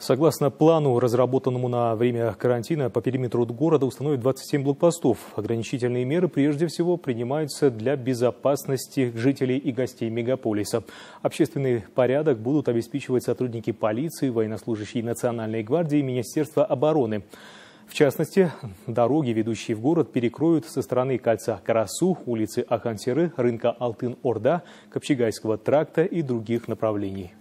Согласно плану, разработанному на время карантина, по периметру города установят 27 блокпостов. Ограничительные меры прежде всего принимаются для безопасности жителей и гостей мегаполиса. Общественный порядок будут обеспечивать сотрудники полиции, военнослужащие Национальной гвардии и Министерства обороны. В частности, дороги, ведущие в город, перекроют со стороны кольца Карасу, улицы Ахансеры, рынка Алтын-Орда, Копчегайского тракта и других направлений.